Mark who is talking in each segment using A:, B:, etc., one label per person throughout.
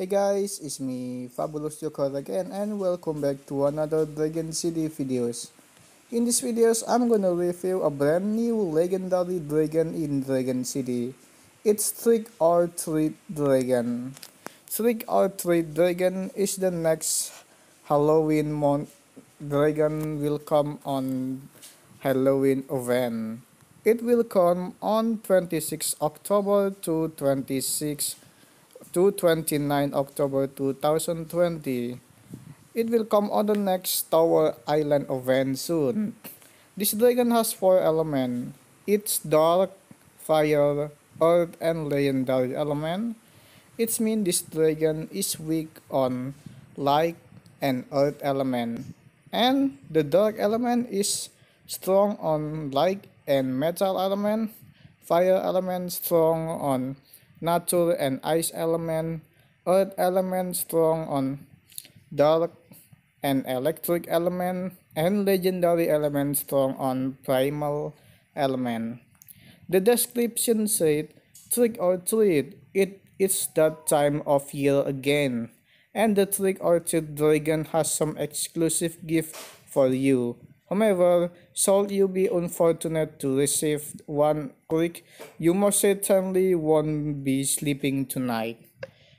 A: Hey guys, it's me Fabulous Joker again and welcome back to another Dragon City videos. In this videos, I'm gonna review a brand new legendary dragon in Dragon City. It's Trick or Treat Dragon. Trick or Treat Dragon is the next Halloween month dragon will come on Halloween event. It will come on 26 October to 26 to 29 October 2020. It will come on the next Tower Island event soon. This dragon has four elements. It's dark, fire, earth, and legendary element. It means this dragon is weak on light and earth element. And the dark element is strong on light and metal element, fire element strong on nature and ice element, earth element strong on dark and electric element, and legendary element strong on primal element. The description said, trick or treat, it is that time of year again, and the trick or treat dragon has some exclusive gift for you. However, should you be unfortunate to receive one click, you most certainly won't be sleeping tonight.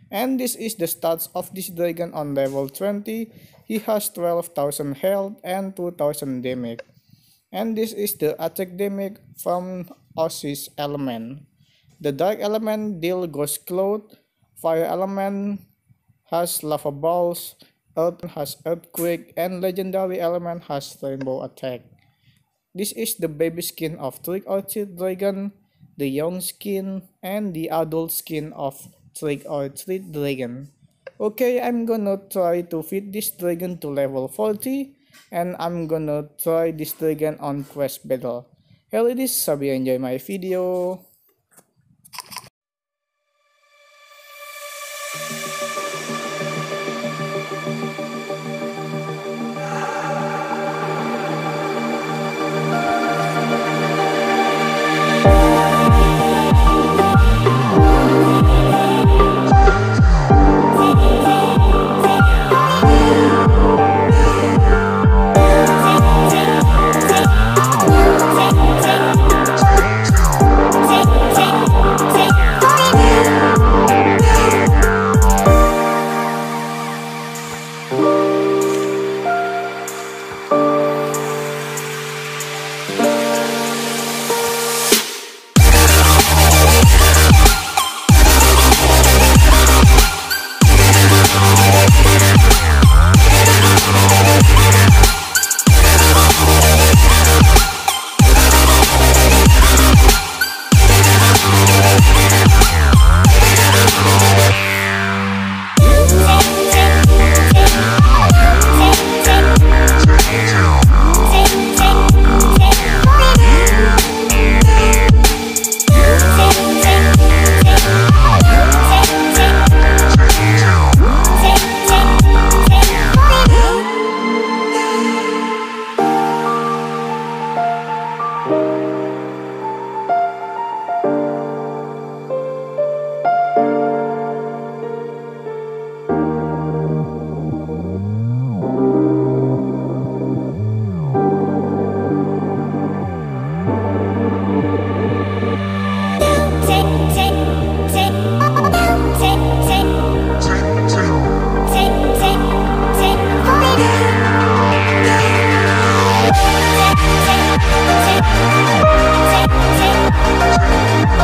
A: And this is the stats of this dragon on level 20. He has 12,000 health and 2,000 damage. And this is the attack damage from Osis element. The dark element deal ghost cloud, fire element has lava balls, Earth has Earthquake, and Legendary Element has Rainbow Attack. This is the baby skin of Trick or Treat Dragon, the young skin, and the adult skin of Trick or Treat Dragon. Okay, I'm gonna try to feed this dragon to level 40, and I'm gonna try this dragon on quest battle. Hello, it is Hope you enjoy my video.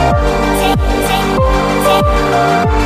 B: Take, take, take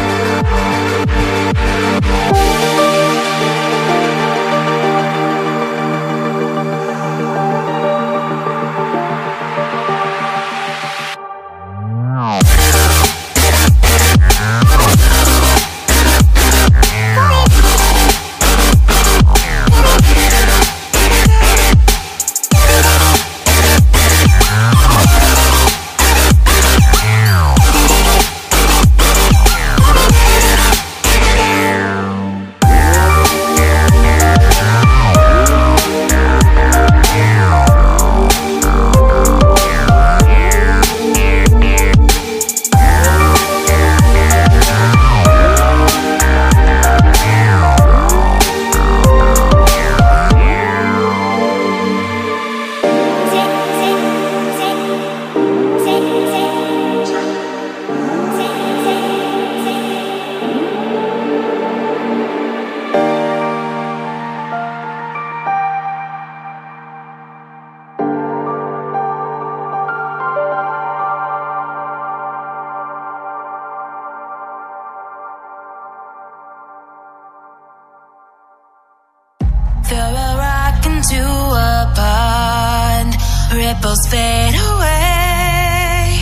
B: ripples fade away.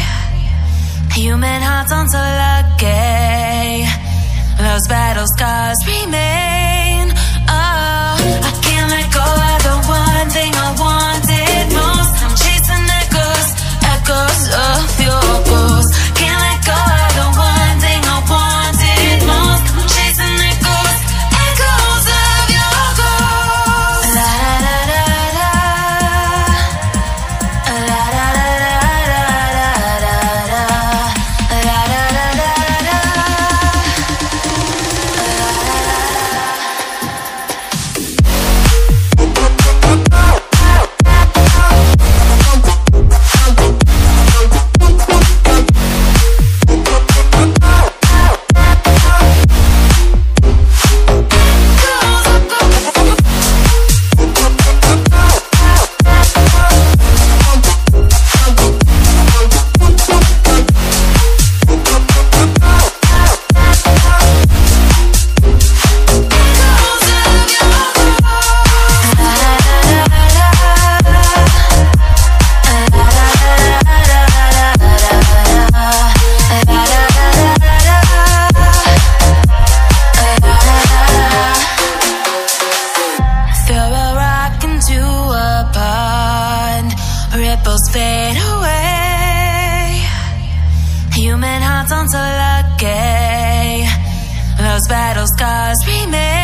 B: Human hearts aren't so lucky. Those battles scars. Ripples fade away. Human hearts aren't so lucky. Those battle scars remain.